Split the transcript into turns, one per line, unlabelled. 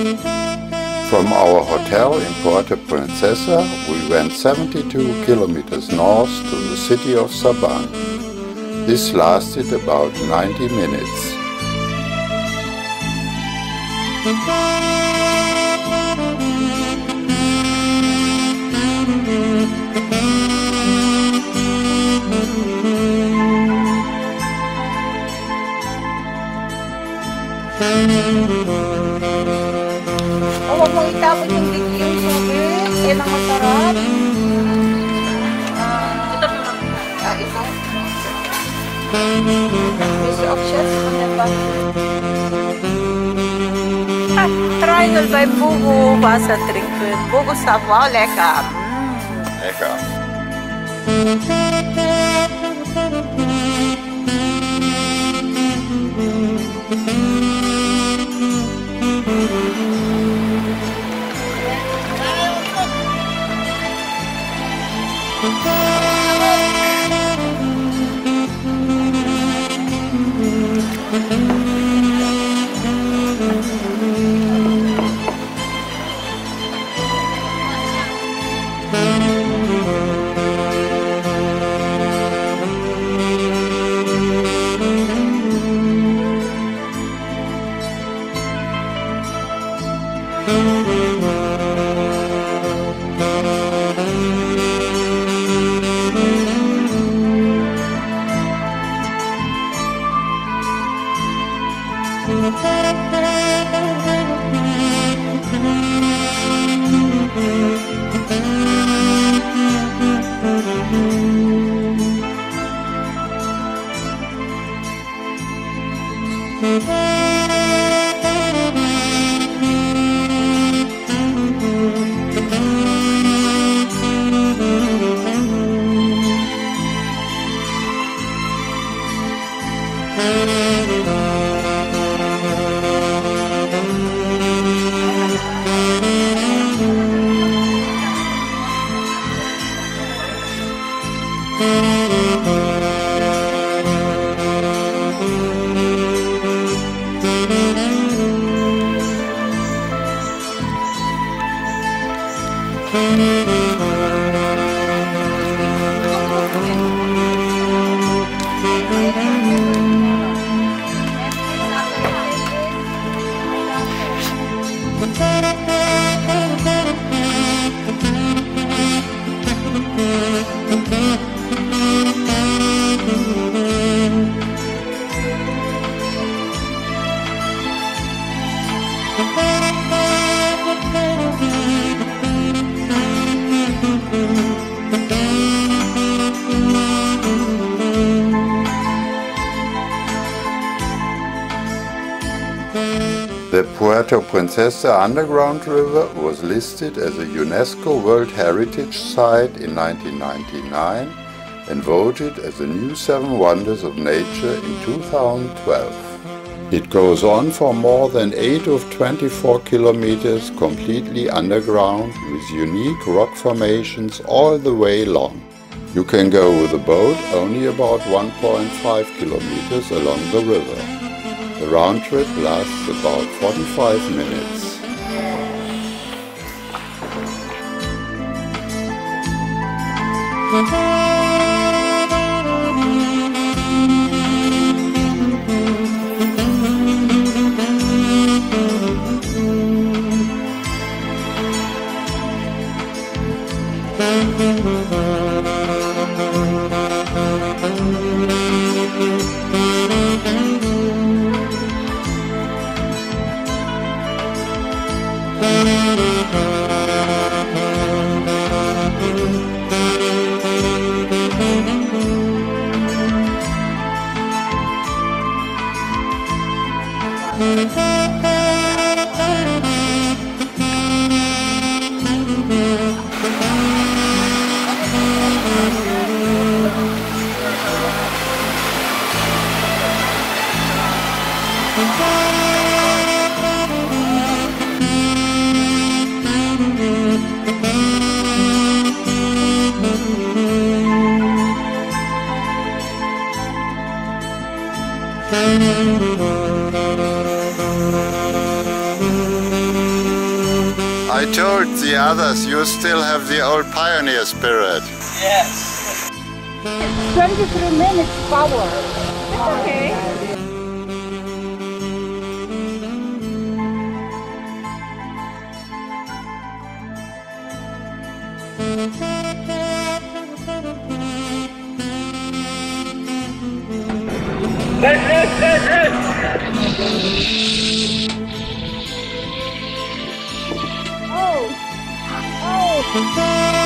From our hotel in Puerto Princesa, we went 72 kilometers north to the city of Sabang. This lasted about 90 minutes.
O, huwag mong itapon yung big yung tubig. Yan ang masarap. Ah, ah, ito. Piece of ba? Ah, Triangle by Bugo. Basa trinken. Bugo sa wow. Leka. Mm.
Lecker. The Puerto Princesa Underground River was listed as a UNESCO World Heritage Site in 1999 and voted as the new Seven Wonders of Nature in 2012. It goes on for more than 8 of 24 kilometers completely underground with unique rock formations all the way long. You can go with a boat only about 1.5 kilometers along the river. The round trip lasts about 45 minutes. Thank you. Mm-hmm. I told the others you still have the old pioneer spirit.
Yes.
It's 23 minutes power. It's Okay.
Rest, rest, rest, rest.
Oh.